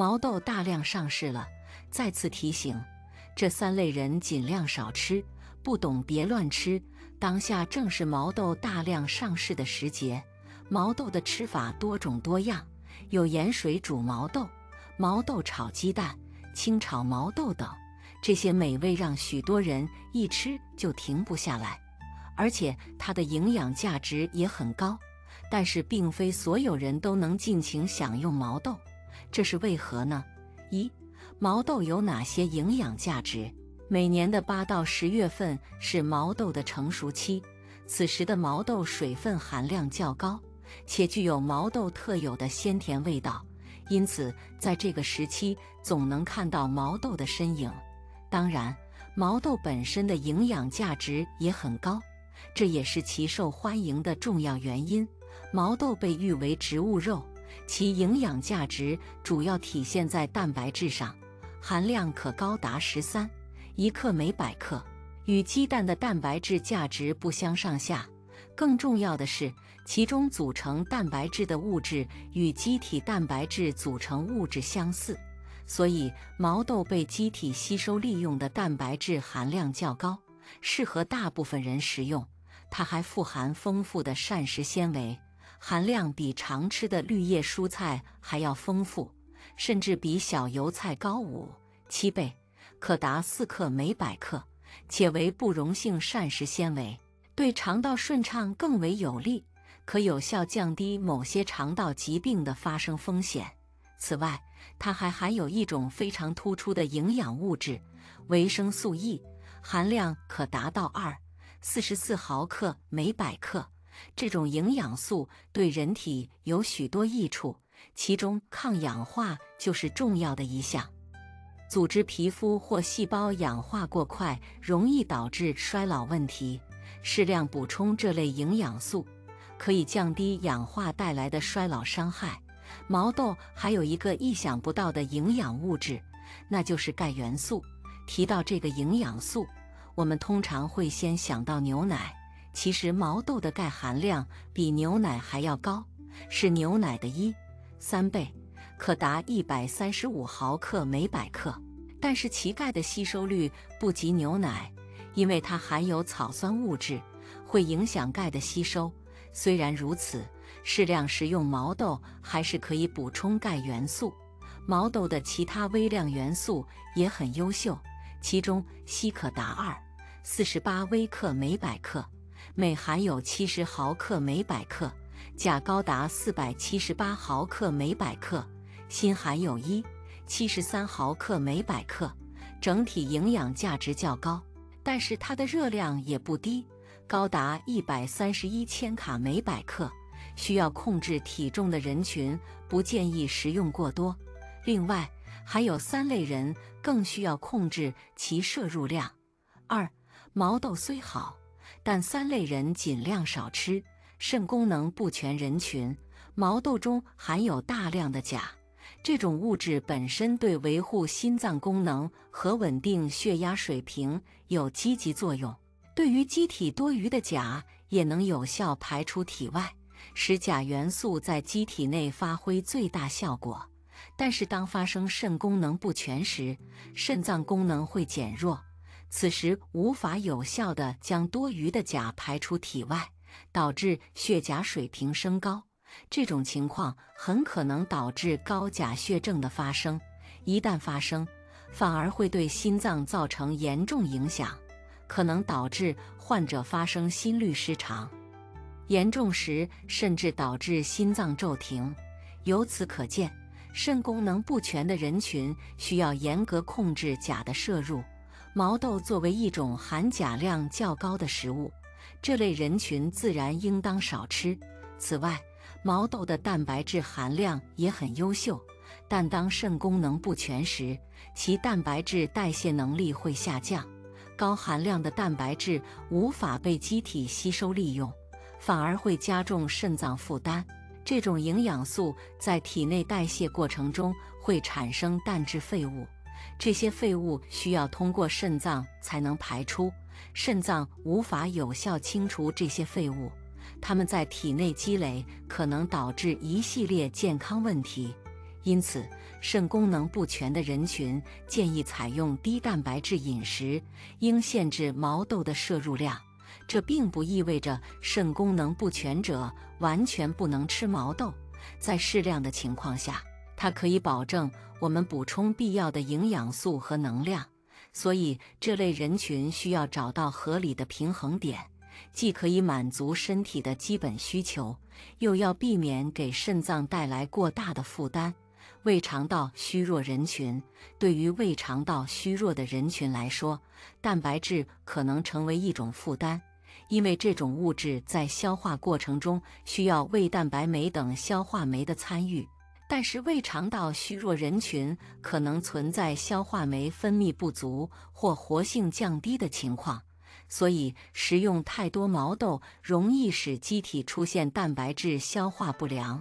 毛豆大量上市了，再次提醒，这三类人尽量少吃，不懂别乱吃。当下正是毛豆大量上市的时节，毛豆的吃法多种多样，有盐水煮毛豆、毛豆炒鸡蛋、清炒毛豆等，这些美味让许多人一吃就停不下来，而且它的营养价值也很高。但是，并非所有人都能尽情享用毛豆，这是为何呢？一、毛豆有哪些营养价值？每年的八到十月份是毛豆的成熟期，此时的毛豆水分含量较高，且具有毛豆特有的鲜甜味道，因此在这个时期总能看到毛豆的身影。当然，毛豆本身的营养价值也很高，这也是其受欢迎的重要原因。毛豆被誉为植物肉，其营养价值主要体现在蛋白质上，含量可高达十三。一克每百克，与鸡蛋的蛋白质价值不相上下。更重要的是，其中组成蛋白质的物质与机体蛋白质组成物质相似，所以毛豆被机体吸收利用的蛋白质含量较高，适合大部分人食用。它还富含丰富的膳食纤维，含量比常吃的绿叶蔬菜还要丰富，甚至比小油菜高五七倍。可达四克每百克，且为不溶性膳食纤维，对肠道顺畅更为有利，可有效降低某些肠道疾病的发生风险。此外，它还含有一种非常突出的营养物质——维生素 E，含量可达到二四十四毫克每百克。这种营养素对人体有许多益处，其中抗氧化就是重要的一项。组织皮肤或细胞氧化过快，容易导致衰老问题。适量补充这类营养素，可以降低氧化带来的衰老伤害。毛豆还有一个意想不到的营养物质，那就是钙元素。提到这个营养素，我们通常会先想到牛奶。其实毛豆的钙含量比牛奶还要高，是牛奶的一三倍。可达一百三十五毫克每百克，但是其钙的吸收率不及牛奶，因为它含有草酸物质，会影响钙的吸收。虽然如此，适量食用毛豆还是可以补充钙元素。毛豆的其他微量元素也很优秀，其中硒可达二四十八微克每百克，镁含有七十毫克每百克，钾高达四百七十八毫克每百克。锌含有一七十三毫克每百克，整体营养价值较高，但是它的热量也不低，高达一百三十一千卡每百克。需要控制体重的人群不建议食用过多。另外，还有三类人更需要控制其摄入量。二，毛豆虽好，但三类人尽量少吃。肾功能不全人群，毛豆中含有大量的钾。这种物质本身对维护心脏功能和稳定血压水平有积极作用，对于机体多余的钾也能有效排出体外，使钾元素在机体内发挥最大效果。但是，当发生肾功能不全时，肾脏功能会减弱，此时无法有效地将多余的钾排出体外，导致血钾水平升高。这种情况很可能导致高钾血症的发生，一旦发生，反而会对心脏造成严重影响，可能导致患者发生心律失常，严重时甚至导致心脏骤停。由此可见，肾功能不全的人群需要严格控制钾的摄入。毛豆作为一种含钾量较高的食物，这类人群自然应当少吃。此外，毛豆的蛋白质含量也很优秀，但当肾功能不全时，其蛋白质代谢能力会下降，高含量的蛋白质无法被机体吸收利用，反而会加重肾脏负担。这种营养素在体内代谢过程中会产生蛋质废物，这些废物需要通过肾脏才能排出，肾脏无法有效清除这些废物。它们在体内积累，可能导致一系列健康问题。因此，肾功能不全的人群建议采用低蛋白质饮食，应限制毛豆的摄入量。这并不意味着肾功能不全者完全不能吃毛豆，在适量的情况下，它可以保证我们补充必要的营养素和能量。所以，这类人群需要找到合理的平衡点，既可以满足身体的基本需求，又要避免给肾脏带来过大的负担。胃肠道虚弱人群，对于胃肠道虚弱的人群来说，蛋白质可能成为一种负担，因为这种物质在消化过程中需要胃蛋白酶等消化酶的参与。但是，胃肠道虚弱人群可能存在消化酶分泌不足或活性降低的情况，所以食用太多毛豆容易使机体出现蛋白质消化不良。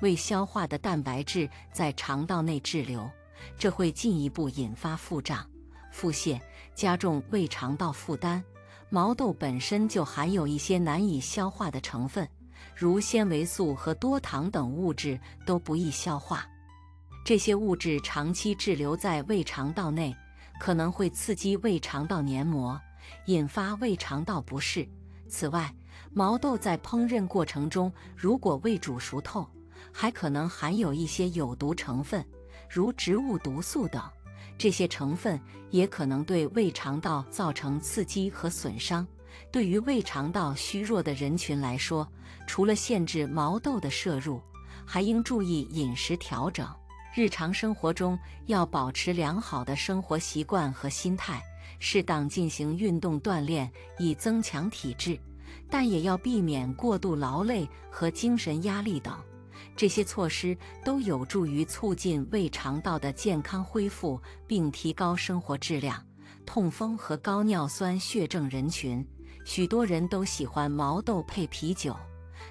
未消化的蛋白质在肠道内滞留，这会进一步引发腹胀、腹泻，加重胃肠道负担。毛豆本身就含有一些难以消化的成分，如纤维素和多糖等物质都不易消化。这些物质长期滞留在胃肠道内，可能会刺激胃肠道黏膜，引发胃肠道不适。此外，毛豆在烹饪过程中如果未煮熟透，还可能含有一些有毒成分，如植物毒素等。这些成分也可能对胃肠道造成刺激和损伤。对于胃肠道虚弱的人群来说，除了限制毛豆的摄入，还应注意饮食调整。日常生活中要保持良好的生活习惯和心态，适当进行运动锻炼以增强体质，但也要避免过度劳累和精神压力等。这些措施都有助于促进胃肠道的健康恢复，并提高生活质量。痛风和高尿酸血症人群，许多人都喜欢毛豆配啤酒，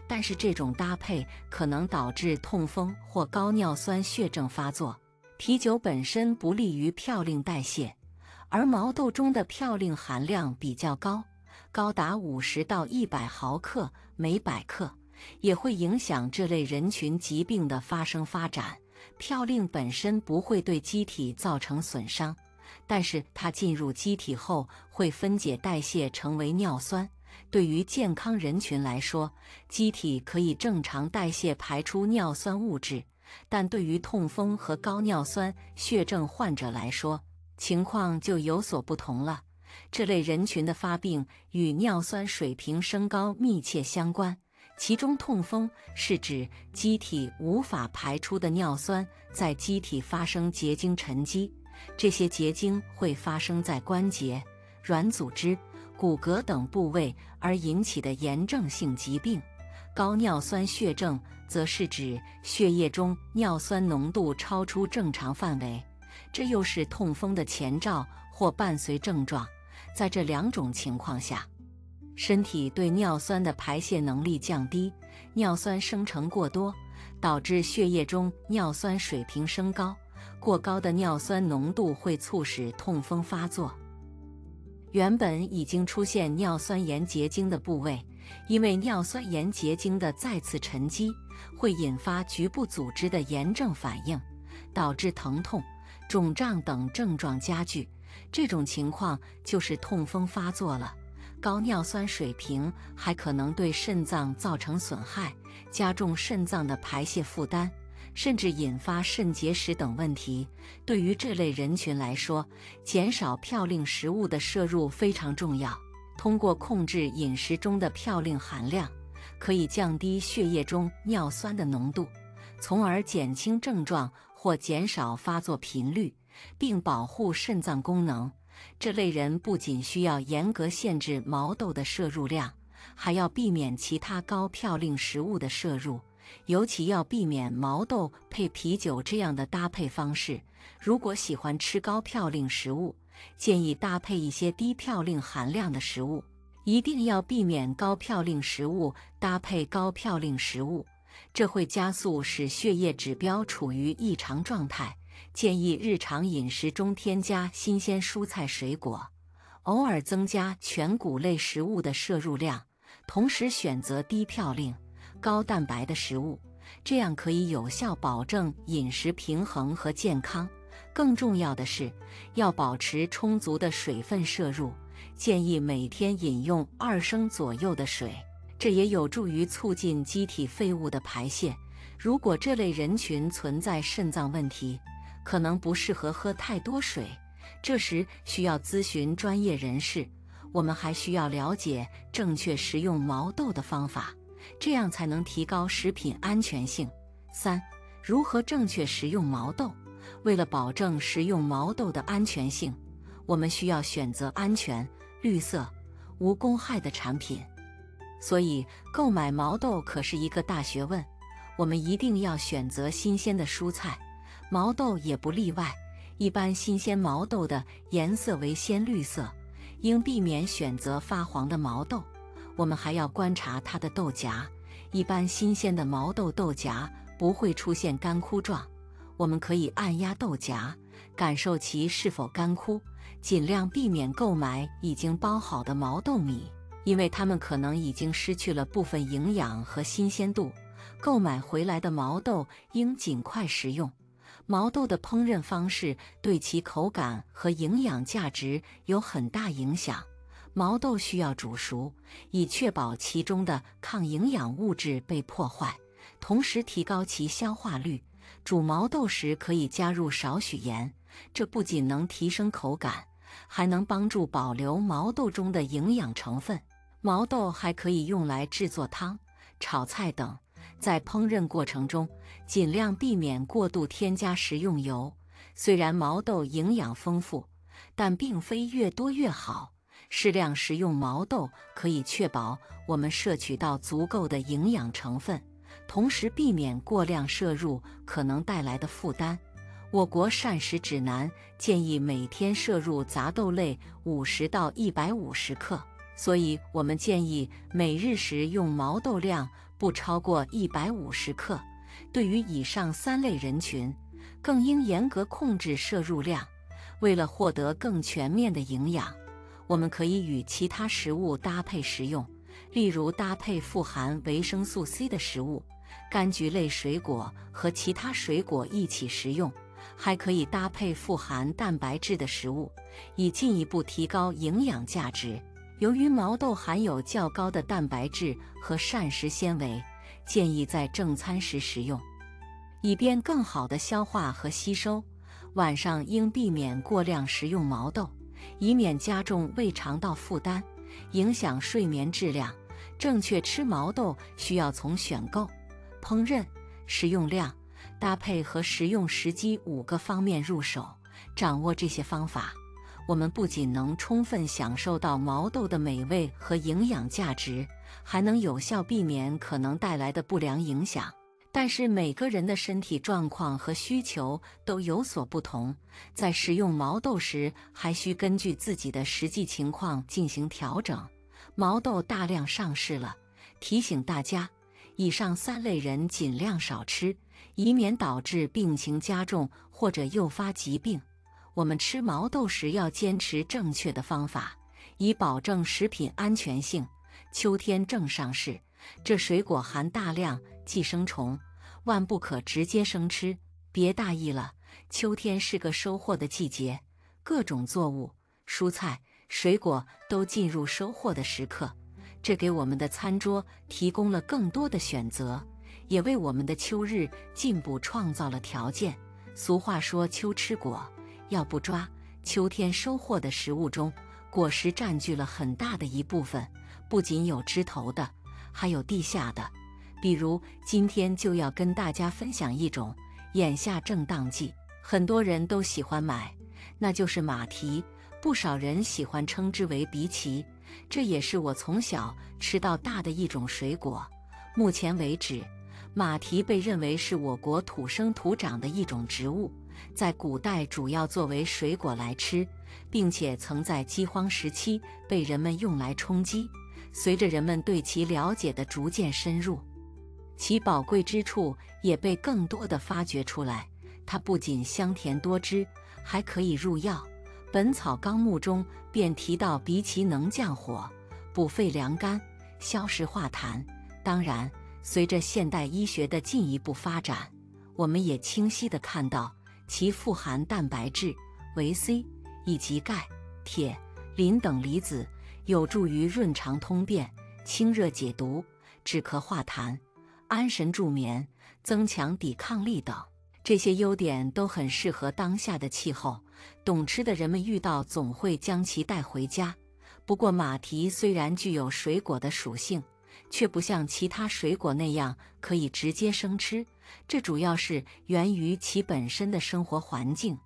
但是这种搭配可能导致痛风或高尿酸血症发作。啤酒本身不利于嘌呤代谢，而毛豆中的嘌呤含量比较高，高达五十到一百毫克每百克。也会影响这类人群疾病的发生发展。嘌呤本身不会对机体造成损伤，但是它进入机体后会分解代谢成为尿酸。对于健康人群来说，机体可以正常代谢排出尿酸物质，但对于痛风和高尿酸血症患者来说，情况就有所不同了。这类人群的发病与尿酸水平升高密切相关。其中，痛风是指机体无法排出的尿酸在机体发生结晶沉积，这些结晶会发生在关节、软组织、骨骼等部位而引起的炎症性疾病。高尿酸血症则是指血液中尿酸浓度超出正常范围，这又是痛风的前兆或伴随症状。在这两种情况下，身体对尿酸的排泄能力降低，尿酸生成过多，导致血液中尿酸水平升高。过高的尿酸浓度会促使痛风发作。原本已经出现尿酸盐结晶的部位，因为尿酸盐结晶的再次沉积，会引发局部组织的炎症反应，导致疼痛、肿胀等症状加剧。这种情况就是痛风发作了。高尿酸水平还可能对肾脏造成损害，加重肾脏的排泄负担，甚至引发肾结石等问题。对于这类人群来说，减少嘌呤食物的摄入非常重要。通过控制饮食中的嘌呤含量，可以降低血液中尿酸的浓度，从而减轻症状或减少发作频率，并保护肾脏功能。这类人不仅需要严格限制毛豆的摄入量，还要避免其他高嘌呤食物的摄入，尤其要避免毛豆配啤酒这样的搭配方式。如果喜欢吃高嘌呤食物，建议搭配一些低嘌呤含量的食物。一定要避免高嘌呤食物搭配高嘌呤食物，这会加速使血液指标处于异常状态。建议日常饮食中添加新鲜蔬菜水果，偶尔增加全谷类食物的摄入量，同时选择低嘌呤、高蛋白的食物。这样可以有效保证饮食平衡和健康。更重要的是，要保持充足的水分摄入，建议每天饮用二升左右的水，这也有助于促进机体废物的排泄。如果这类人群存在肾脏问题，可能不适合喝太多水，这时需要咨询专业人士。我们还需要了解正确食用毛豆的方法，这样才能提高食品安全性。三、如何正确食用毛豆？为了保证食用毛豆的安全性，我们需要选择安全、绿色、无公害的产品。所以，购买毛豆可是一个大学问。我们一定要选择新鲜的蔬菜，毛豆也不例外。一般新鲜毛豆的颜色为鲜绿色，应避免选择发黄的毛豆。我们还要观察它的豆荚，一般新鲜的毛豆豆荚不会出现干枯状。我们可以按压豆荚，感受其是否干枯，尽量避免购买已经包好的毛豆米，因为它们可能已经失去了部分营养和新鲜度。购买回来的毛豆应尽快食用。毛豆的烹饪方式对其口感和营养价值有很大影响。毛豆需要煮熟，以确保其中的抗营养物质被破坏，同时提高其消化率。煮毛豆时可以加入少许盐，这不仅能提升口感，还能帮助保留毛豆中的营养成分。毛豆还可以用来制作汤、炒菜等。在烹饪过程中，尽量避免过度添加食用油。虽然毛豆营养丰富，但并非越多越好。适量食用毛豆可以确保我们摄取到足够的营养成分，同时避免过量摄入可能带来的负担。我国膳食指南建议每天摄入杂豆类五十到一百五十克，所以我们建议每日食用毛豆量。不超过一百五十克。对于以上三类人群，更应严格控制摄入量。为了获得更全面的营养，我们可以与其他食物搭配食用，例如搭配富含维生素 C 的食物，柑橘类水果和其他水果一起食用，还可以搭配富含蛋白质的食物，以进一步提高营养价值。由于毛豆含有较高的蛋白质和膳食纤维，建议在正餐时食用，以便更好的消化和吸收。晚上应避免过量食用毛豆，以免加重胃肠道负担，影响睡眠质量。正确吃毛豆需要从选购、烹饪、食用量、搭配和食用时机五个方面入手。掌握这些方法。我们不仅能充分享受到毛豆的美味和营养价值，还能有效避免可能带来的不良影响。但是每个人的身体状况和需求都有所不同，在食用毛豆时，还需根据自己的实际情况进行调整。毛豆大量上市了，提醒大家，以上三类人尽量少吃，以免导致病情加重或者诱发疾病。我们吃毛豆时要坚持正确的方法，以保证食品安全性。秋天正上市，这水果含大量寄生虫，万不可直接生吃。别大意了，秋天是个收获的季节，各种作物、蔬菜、水果都进入收获的时刻，这给我们的餐桌提供了更多的选择，也为我们的秋日进补创造了条件。俗话说：“秋吃果。”要不抓，秋天收获的食物中，果实占据了很大的一部分。不仅有枝头的，还有地下的。比如今天就要跟大家分享一种，眼下正当季，很多人都喜欢买，那就是马蹄。不少人喜欢称之为荸荠，这也是我从小吃到大的一种水果。目前为止，马蹄被认为是我国土生土长的一种植物。在古代主要作为水果来吃，并且曾在饥荒时期被人们用来充饥。随着人们对其了解的逐渐深入，其宝贵之处也被更多的发掘出来。它不仅香甜多汁，还可以入药。《本草纲目》中便提到荸荠能降火、补肺凉肝、消食化痰。当然，随着现代医学的进一步发展，我们也清晰地看到其富含蛋白质、维 C 以及钙、铁、磷等离子，有助于润肠通便、清热解毒、止咳化痰、安神助眠、增强抵抗力等。这些优点都很适合当下的气候，懂吃的人们遇到总会将其带回家。不过，马蹄虽然具有水果的属性，却不像其他水果那样可以直接生吃。这主要是源于其本身的生活环境。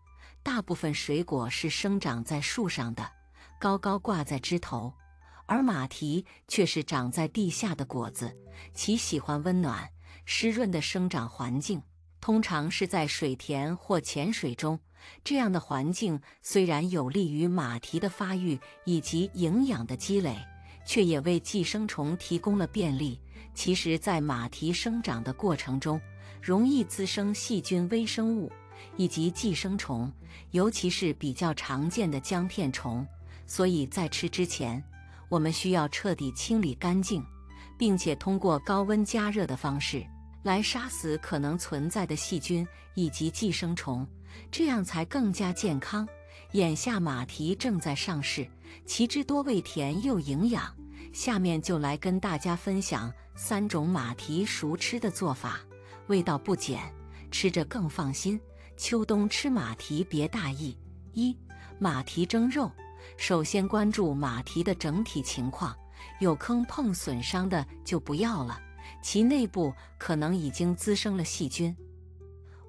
大部分水果是生长在树上的，高高挂在枝头，而马蹄却是长在地下的果子，其喜欢温暖、湿润的生长环境。通常是在水田或浅水中，这样的环境虽然有利于马蹄的发育以及营养的积累，却也为寄生虫提供了便利。其实，在马蹄生长的过程中，容易滋生细菌、微生物以及寄生虫，尤其是比较常见的姜片虫。所以在吃之前，我们需要彻底清理干净，并且通过高温加热的方式。来杀死可能存在的细菌以及寄生虫，这样才更加健康。眼下马蹄正在上市，其汁多味甜又营养。下面就来跟大家分享三种马蹄熟吃的做法，味道不减，吃着更放心。秋冬吃马蹄别大意。一、马蹄蒸肉。首先关注马蹄的整体情况，有坑碰损伤的就不要了。其内部可能已经滋生了细菌，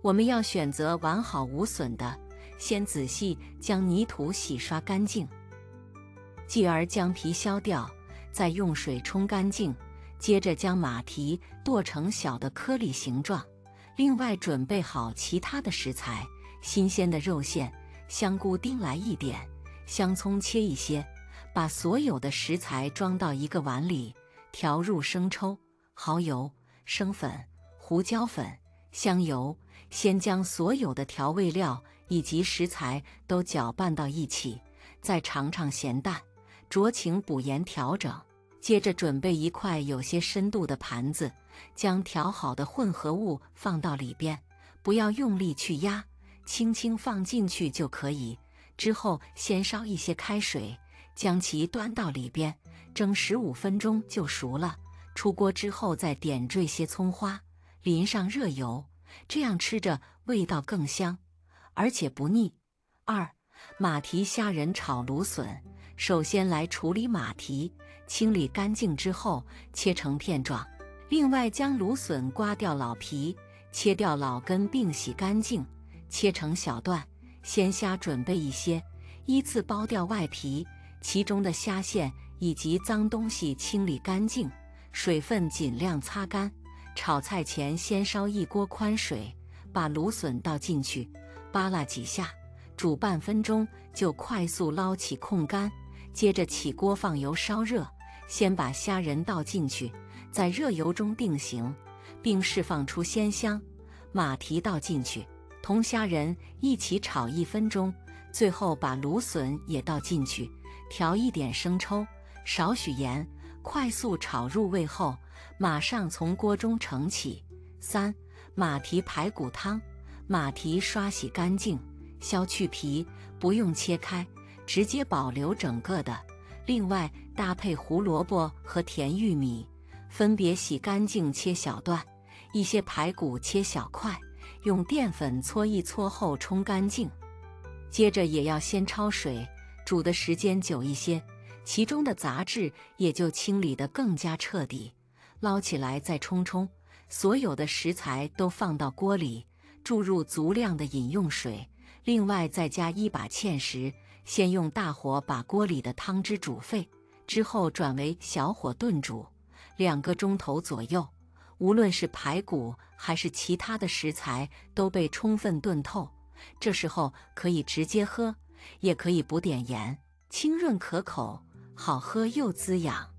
我们要选择完好无损的。先仔细将泥土洗刷干净，继而将皮削掉，再用水冲干净。接着将马蹄剁成小的颗粒形状。另外准备好其他的食材：新鲜的肉馅、香菇丁来一点，香葱切一些。把所有的食材装到一个碗里，调入生抽。蚝油、生粉、胡椒粉、香油，先将所有的调味料以及食材都搅拌到一起，再尝尝咸淡，酌情补盐调整。接着准备一块有些深度的盘子，将调好的混合物放到里边，不要用力去压，轻轻放进去就可以。之后先烧一些开水，将其端到里边，蒸十五分钟就熟了。出锅之后，再点缀些葱花，淋上热油，这样吃着味道更香，而且不腻。二、马蹄虾仁炒芦笋。首先来处理马蹄，清理干净之后切成片状。另外将芦笋刮掉老皮，切掉老根并洗干净，切成小段。鲜虾准备一些，依次剥掉外皮，其中的虾线以及脏东西清理干净。水分尽量擦干。炒菜前先烧一锅宽水，把芦笋倒进去，扒拉几下，煮半分钟就快速捞起控干。接着起锅放油烧热，先把虾仁倒进去，在热油中定型，并释放出鲜香。马蹄倒进去，同虾仁一起炒一分钟，最后把芦笋也倒进去，调一点生抽，少许盐。快速炒入味后，马上从锅中盛起。三、马蹄排骨汤。马蹄刷洗干净，削去皮，不用切开，直接保留整个的。另外搭配胡萝卜和甜玉米，分别洗干净切小段。一些排骨切小块，用淀粉搓一搓后冲干净。接着也要先焯水，煮的时间久一些。其中的杂质也就清理得更加彻底，捞起来再冲冲。所有的食材都放到锅里，注入足量的饮用水，另外再加一把芡实。先用大火把锅里的汤汁煮沸，之后转为小火炖煮两个钟头左右。无论是排骨还是其他的食材都被充分炖透，这时候可以直接喝，也可以补点盐，清润可口。好喝又滋养。